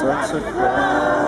Sorts of crowds.